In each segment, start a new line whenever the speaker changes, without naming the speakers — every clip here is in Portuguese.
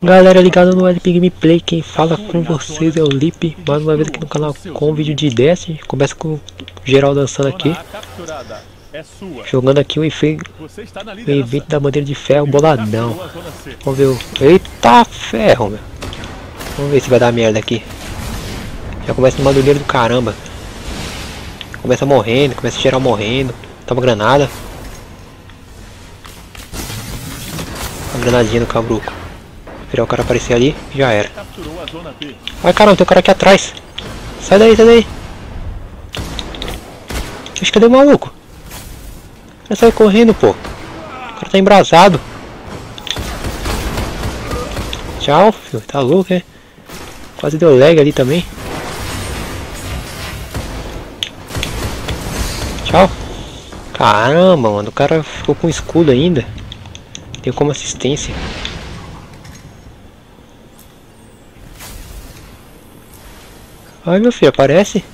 Galera ligada no LP Gameplay, quem fala com vocês é o Lip, mais uma vez aqui no canal com um vídeo de DS, começa com geral dançando aqui, jogando aqui o efeito, o evento da bandeira de ferro boladão, vamos ver o, eita ferro meu, vamos ver se vai dar merda aqui, já começa no madulheiro do caramba, começa morrendo, começa geral morrendo, toma granada, a granadinha do cabruco. Esperar o cara aparecer ali, já era. Ai caramba, tem um cara aqui atrás. Sai daí, sai daí. Acho cadê o maluco? Vai sair correndo, pô. O cara tá embrasado. Tchau, filho. Tá louco, é? Quase deu lag ali também. Tchau. Caramba, mano. O cara ficou com escudo ainda. Tem como assistência. Ai meu filho, aparece.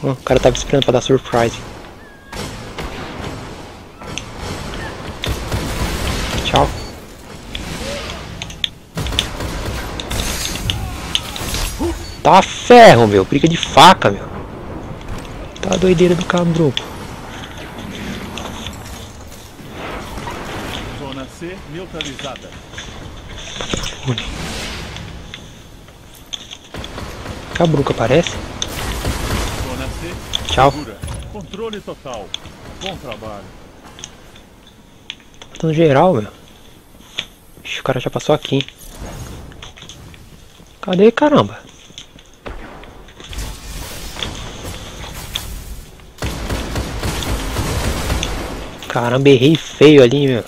Oh, o cara tava esperando pra dar surprise. Tchau. Tá ferro, meu. Briga de faca, meu. Tá doideira do cabruco.
Zona C neutralizada.
Cabruca aparece.
Zona C
Tchau.
segura. Controle total. Bom trabalho.
Tá no geral, meu. Ixi, o cara já passou aqui. Cadê, caramba? Caramba, errei feio ali, meu.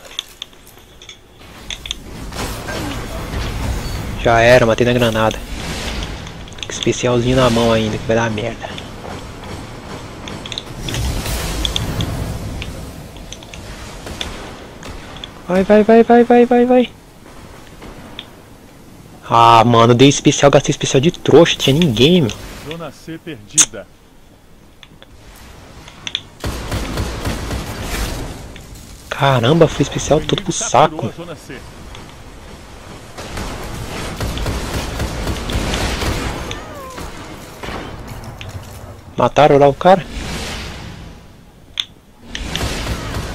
Já era, matei na granada. Especialzinho na mão ainda, que vai dar merda. Vai, vai, vai, vai, vai, vai, vai. Ah, mano, dei especial, gastei especial de trouxa, tinha ninguém, meu.
Zona C perdida.
Caramba, foi especial
O
tudo pro saco.
Zona C.
Mataram lá o cara?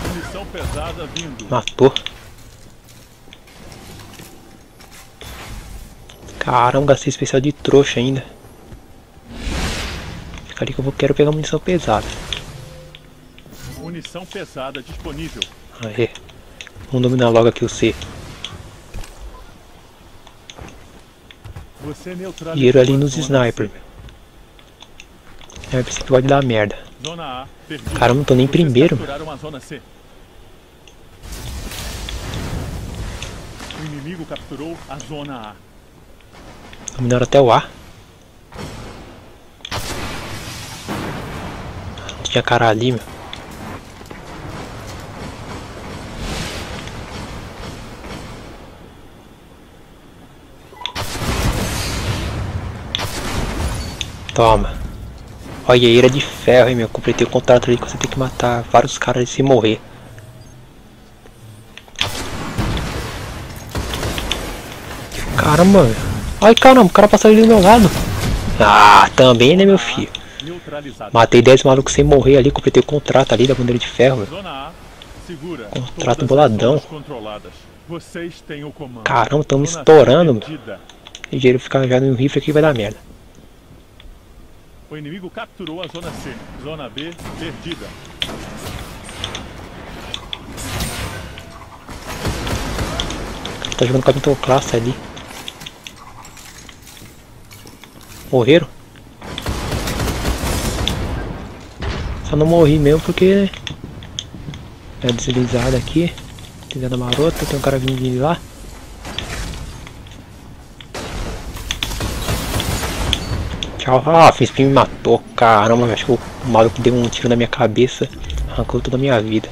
Munição pesada vindo.
Matou. Caramba, gastei especial de trouxa ainda. Fica ali que eu vou, quero pegar munição pesada.
Munição pesada disponível.
Aê. Vamos dominar logo aqui o C. Dinheiro ali nos sniper. É, pensei que pode dar merda.
Zona A perdida.
Cara, eu não tô nem primeiro.
O inimigo capturou a zona A.
Dominaram até o A. Tinha cara ali, meu. Toma. Olha, ira de ferro, hein, meu. Completei o contrato ali que você tem que matar vários caras e se morrer. Caramba, meu. Ai, caramba, o cara passou ali do meu lado. Ah, também, né, meu filho. Matei 10 malucos sem morrer ali, completei o contrato ali da bandeira de ferro,
segura.
Contrato boladão. Caramba,
C
estourando, meu. Ligeiro ficar já no rifle aqui vai dar merda.
O inimigo capturou a zona C. Zona B perdida.
Tá jogando com a Vinton Classe ali. Morreram? Só não morri mesmo porque é deslizado aqui. Deslizada marota, tem um cara vindo de lá. Tchau. Ah, fiz me matou. Caramba, acho que o maluco deu um tiro na minha cabeça. Arrancou toda a minha vida.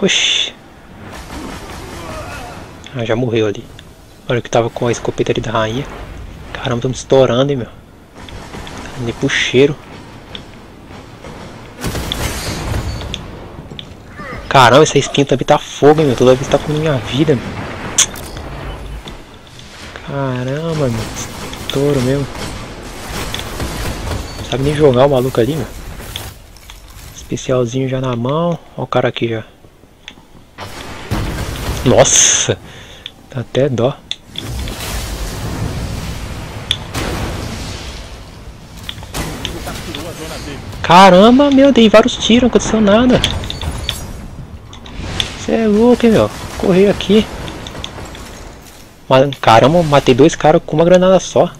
Oxi. Ah, já morreu ali. Olha que tava com a escopeta ali da rainha. Caramba, estamos estourando, hein, meu. Ali pro cheiro. Caramba, essa skin também tá fogo, hein, meu. Toda vez tá com minha vida, meu. Caramba, meu. Estouro mesmo. Não sabe nem jogar o maluco ali, meu. Especialzinho já na mão. Olha o cara aqui já. Nossa! Dá até dó. Caramba, meu, dei vários tiros, não aconteceu nada. Você é louco, hein, meu. Corri aqui. Caramba, matei dois caras com uma granada só.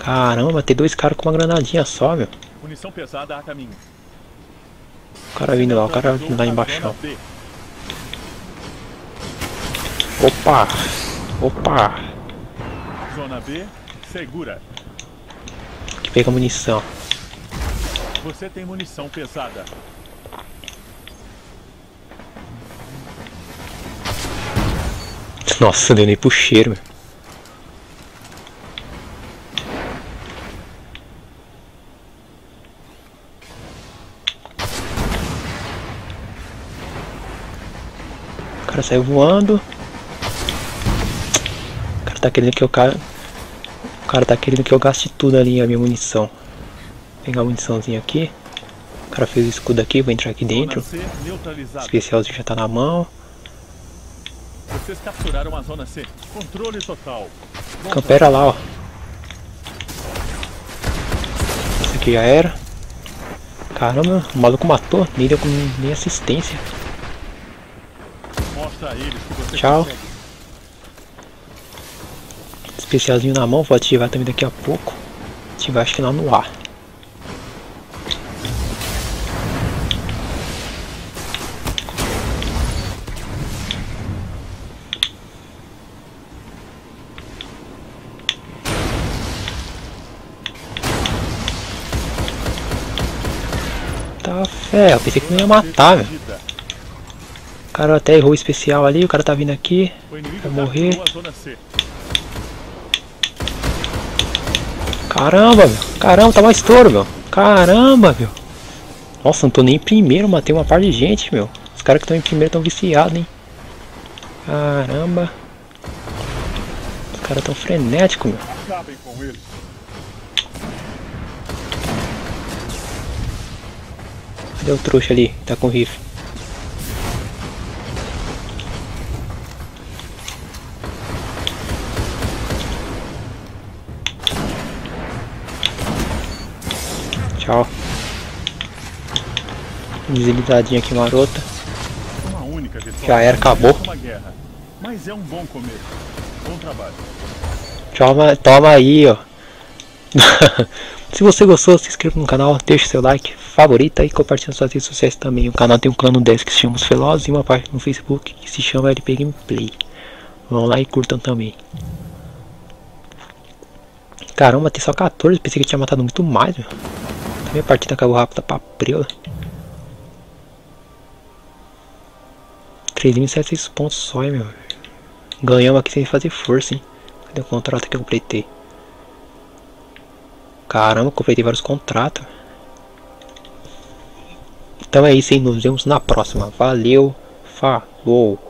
Caramba, matei dois caras com uma granadinha só, meu. Munição pesada a caminho. O cara vindo lá, o cara vindo lá embaixo. Opa! Opa! Zona B, segura. Que pega munição. Você tem munição pesada. Nossa, nem pro cheiro, meu. O cara saiu voando cara tá querendo que eu. O cara tá querendo que eu gaste tudo ali a minha munição. Vou pegar a muniçãozinha aqui. O cara fez o escudo aqui, vou entrar aqui dentro. Especialzinho já tá na mão. Vocês capturaram a zona C. Controle total. Campera lá, ó. Esse aqui já era. Caramba, o maluco matou, nem deu com nem assistência. Tchau. Consegue especialzinho na mão, vou ativar também daqui a pouco. Ativar acho que lá no ar. Tá fé, eu pensei que não ia matar, velho. O cara até errou o especial ali, o cara tá vindo aqui. Vai morrer. Caramba, meu. Caramba, tá mais estouro, meu. Caramba, meu. Nossa, não tô nem em primeiro, matei uma par de gente, meu. Os caras que estão em primeiro estão viciados, hein. Caramba. Os caras tão frenéticos, meu. Cadê o trouxa ali? Tá com rifle. Tchau. Deslizadinha aqui marota. Já era, acabou. Mas é um bom começo. Bom trabalho. Toma, toma aí, ó. se você gostou, se inscreva no canal, deixe seu like, favorita e compartilhe nas suas redes sociais também. O canal tem um plano 10 que se chama Os Velozes e uma página no Facebook que se chama LP Gameplay. Vão lá e curtam também. Caramba, tem só 14, pensei que tinha matado muito mais, meu. Minha partida acabou rápida pra prela. 3.700 pontos só, hein, meu. Ganhamos aqui sem fazer força, hein. Cadê o contrato que eu completei? Caramba, completei vários contratos. Então é isso, hein. Nos vemos na próxima. Valeu. Falou.